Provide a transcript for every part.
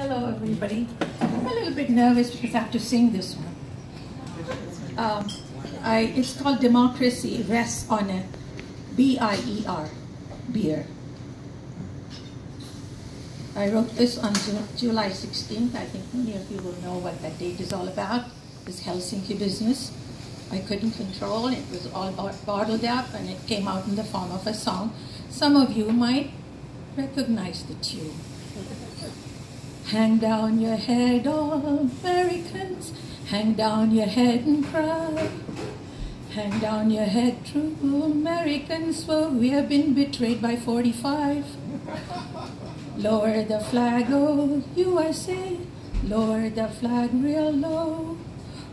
Hello, everybody. I'm a little bit nervous because I have to sing this one. Um, I, it's called Democracy Rests on a B-I-E-R, beer. I wrote this on July 16th. I think many of you will know what that date is all about. This Helsinki business. I couldn't control. It was all bottled up and it came out in the form of a song. Some of you might recognize the tune. Hang down your head, all Americans. Hang down your head and cry. Hang down your head, true Americans, for we have been betrayed by 45. Lower the flag, oh USA. Lower the flag real low.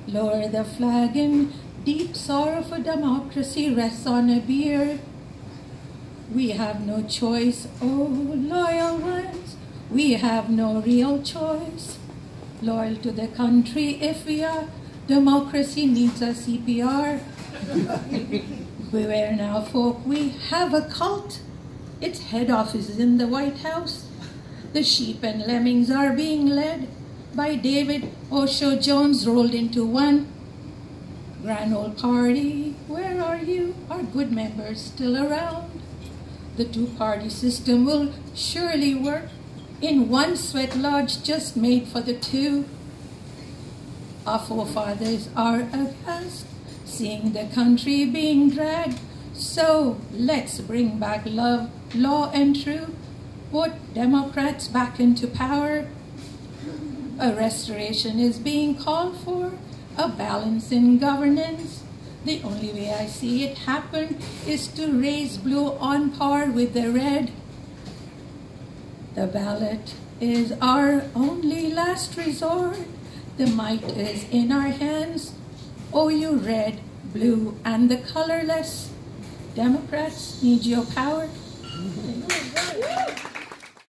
Lower the flag in deep sorrow for democracy rests on a bier. We have no choice, oh loyal ones. We have no real choice. Loyal to the country if we are. Democracy needs a CPR. Beware now, folk, we have a cult. Its head office is in the White House. The sheep and lemmings are being led by David Osho Jones rolled into one. Grand old party, where are you? Are good members still around? The two-party system will surely work in one sweat lodge just made for the two. Our forefathers are aghast, seeing the country being dragged. So let's bring back love, law, and truth. Put Democrats back into power. A restoration is being called for, a balance in governance. The only way I see it happen is to raise blue on par with the red. The ballot is our only last resort. The might is in our hands. Oh, you red, blue, and the colorless. Democrats need your power.